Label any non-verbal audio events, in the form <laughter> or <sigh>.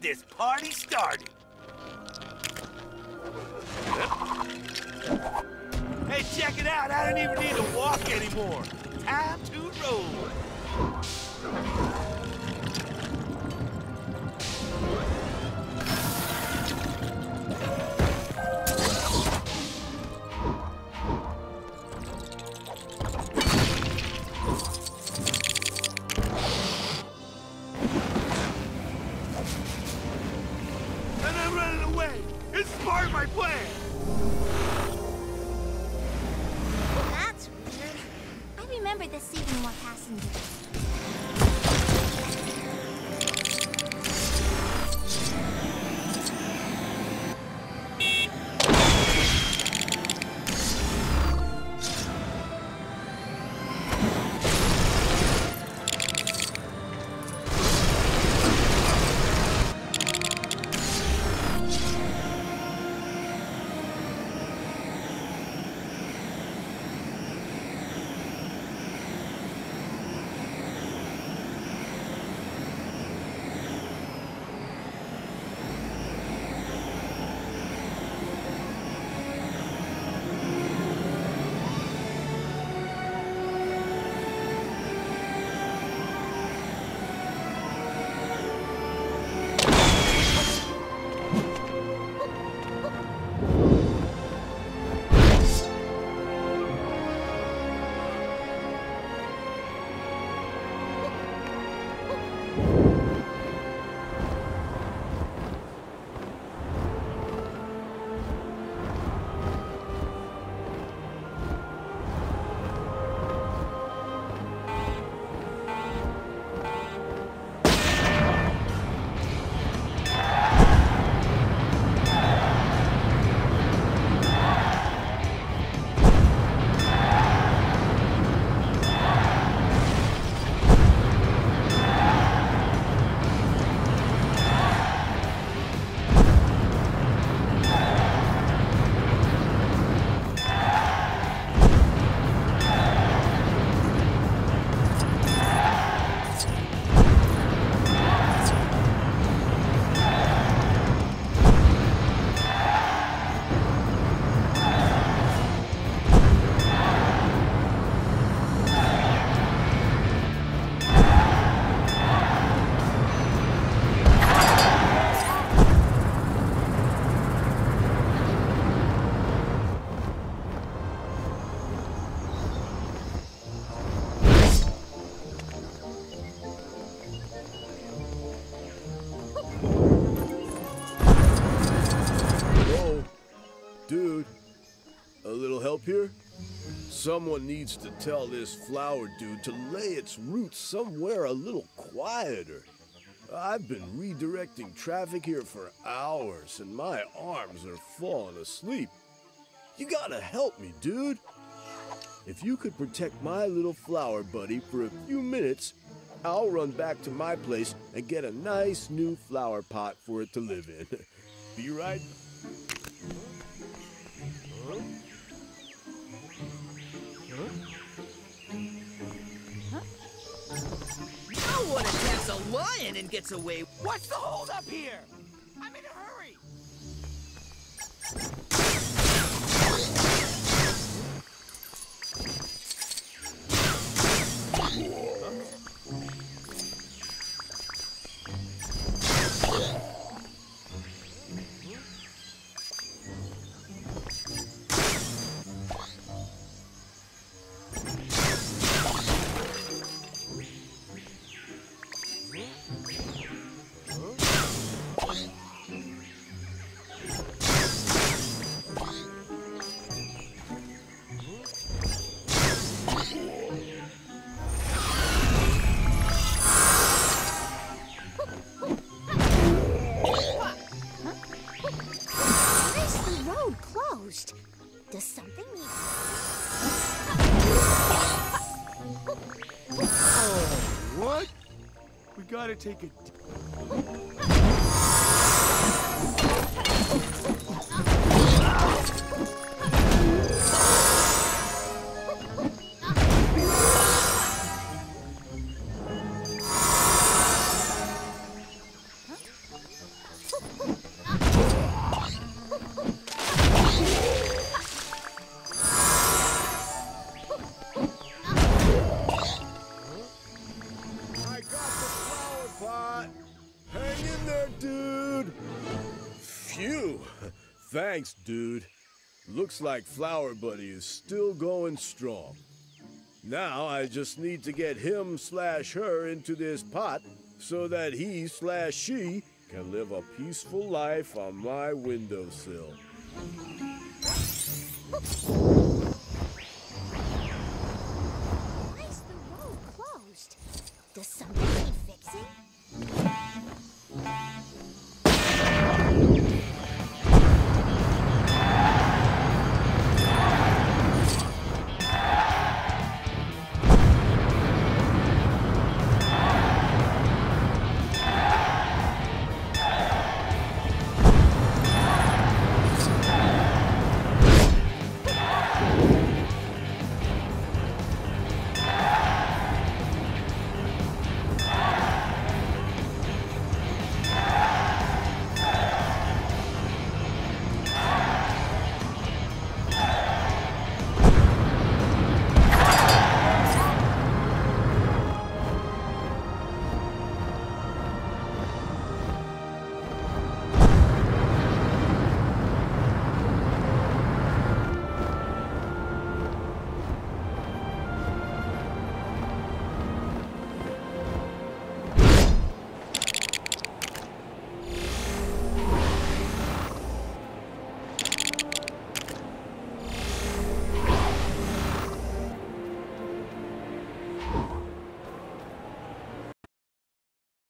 this party started. Hey, check it out. I don't even need to walk anymore. Time to roll. I'm. It's part of my plan. That's weird. I remember this saving more passengers. A little help here? Someone needs to tell this flower dude to lay its roots somewhere a little quieter. I've been redirecting traffic here for hours and my arms are falling asleep. You gotta help me, dude. If you could protect my little flower buddy for a few minutes, I'll run back to my place and get a nice new flower pot for it to live in. <laughs> Be right No one attacks a lion and gets away. What's the holdup here? I'm in a hurry. Gotta take a. Thanks, dude. Looks like Flower Buddy is still going strong. Now I just need to get him slash her into this pot so that he slash she can live a peaceful life on my windowsill.